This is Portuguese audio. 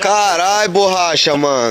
Caralho, borracha, mano.